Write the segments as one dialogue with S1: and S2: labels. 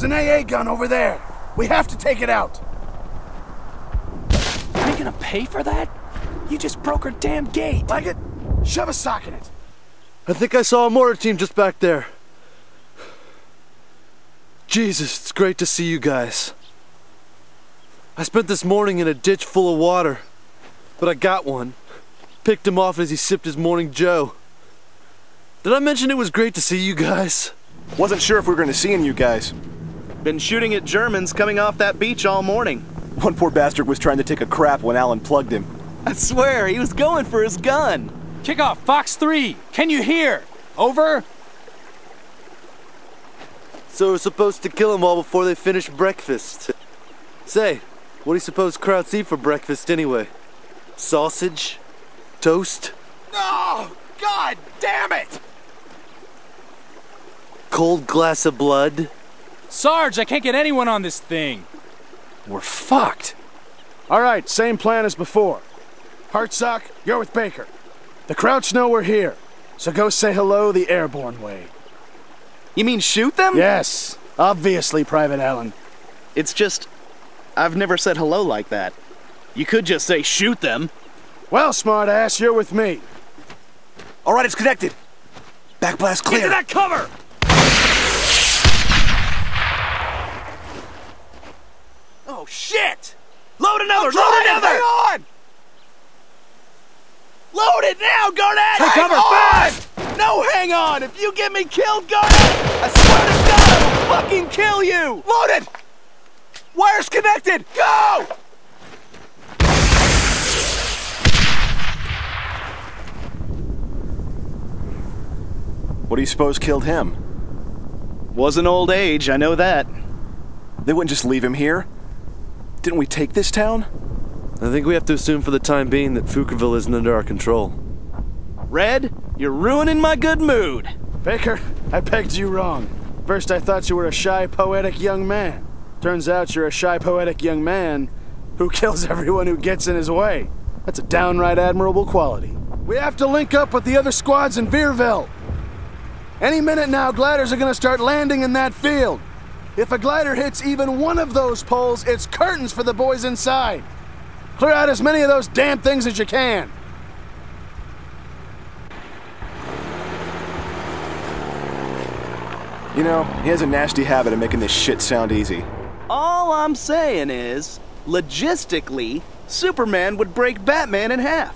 S1: There's an AA gun over there. We have to take it out.
S2: Are you gonna pay for that? You just broke her damn gate.
S1: Like it? Shove a sock in it.
S3: I think I saw a mortar team just back there. Jesus, it's great to see you guys. I spent this morning in a ditch full of water, but I got one. Picked him off as he sipped his morning joe. Did I mention it was great to see you guys?
S4: Wasn't sure if we were going to see you guys.
S5: Been shooting at Germans coming off that beach all morning.
S4: One poor bastard was trying to take a crap when Allen plugged him.
S5: I swear, he was going for his gun.
S2: Kick off Fox 3. Can you hear? Over.
S3: So we're supposed to kill them all before they finish breakfast. Say, what do you suppose Krauts eat for breakfast anyway? Sausage? Toast?
S1: Oh, God damn it!
S3: Cold glass of blood?
S2: Sarge, I can't get anyone on this thing. We're fucked.
S1: All right, same plan as before. Hartsock, you're with Baker. The Krauts know we're here, so go say hello the airborne way.
S5: You mean shoot them?
S1: Yes, obviously, Private Allen.
S5: It's just, I've never said hello like that. You could just say shoot them.
S1: Well, smartass, you're with me.
S4: All right, it's connected. Backblast clear.
S2: Get to that cover!
S5: Oh shit! Load another! Load another!
S1: hang on!
S5: Load it now, Garnett!
S1: Take
S5: hang
S1: cover,
S5: on!
S1: fast!
S5: No, hang on! If you get me killed, Garnett, I swear to God, I will fucking kill you!
S1: Loaded! Wire's connected! Go!
S4: What do you suppose killed him?
S5: Wasn't old age, I know that.
S4: They wouldn't just leave him here. Didn't we take this town?
S3: I think we have to assume for the time being that Foucarville isn't under our control.
S5: Red, you're ruining my good mood.
S1: Baker, I pegged you wrong. First, I thought you were a shy, poetic young man. Turns out you're a shy, poetic young man who kills everyone who gets in his way. That's a downright admirable quality. We have to link up with the other squads in Vierville. Any minute now, gliders are gonna start landing in that field. If a glider hits even one of those poles, it's curtains for the boys inside. Clear out as many of those damn things as you can.
S4: You know, he has a nasty habit of making this shit sound easy.
S5: All I'm saying is, logistically, Superman would break Batman in half.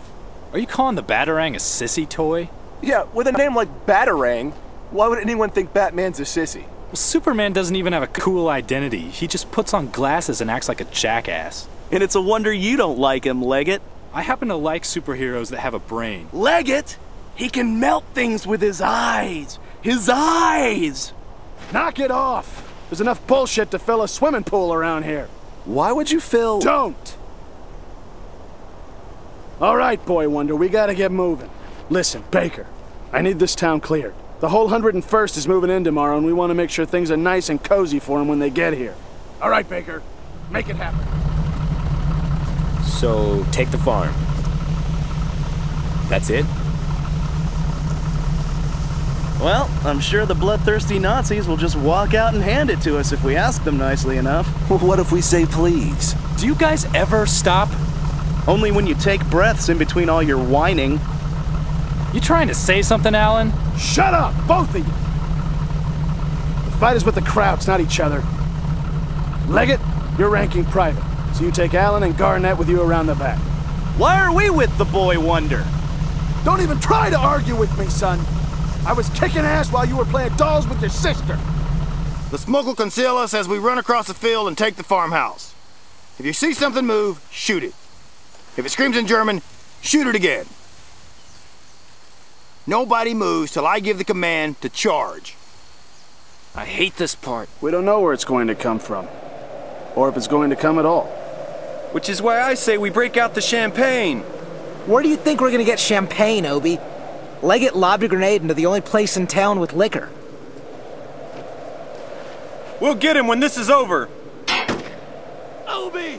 S2: Are you calling the Batarang a sissy toy?
S4: Yeah, with a name like Batarang, why would anyone think Batman's a sissy?
S2: Well, Superman doesn't even have a cool identity. He just puts on glasses and acts like a jackass.
S5: And it's a wonder you don't like him, Leggett.
S2: I happen to like superheroes that have a brain.
S5: Leggett! He can melt things with his eyes! His eyes!
S1: Knock it off! There's enough bullshit to fill a swimming pool around here.
S4: Why would you fill.
S1: Don't! All right, Boy Wonder, we gotta get moving. Listen, Baker, I need this town cleared. The whole 101st is moving in tomorrow, and we want to make sure things are nice and cozy for them when they get here. All right, Baker, make it happen.
S6: So, take the farm. That's it?
S5: Well, I'm sure the bloodthirsty Nazis will just walk out and hand it to us if we ask them nicely enough.
S4: What if we say please?
S2: Do you guys ever stop?
S5: Only when you take breaths in between all your whining.
S2: You trying to say something, Allen?
S1: Shut up, both of you! The fight is with the Krauts, not each other. Leggett, you're ranking private, so you take Alan and Garnett with you around the back.
S5: Why are we with the boy wonder?
S1: Don't even try to argue with me, son! I was kicking ass while you were playing dolls with your sister!
S7: The smoke will conceal us as we run across the field and take the farmhouse. If you see something move, shoot it. If it screams in German, shoot it again. Nobody moves till I give the command to charge.
S6: I hate this part.
S1: We don't know where it's going to come from. Or if it's going to come at all.
S5: Which is why I say we break out the champagne.
S8: Where do you think we're gonna get champagne, Obi? Leggett lobbed a grenade into the only place in town with liquor.
S5: We'll get him when this is over.
S1: Obi!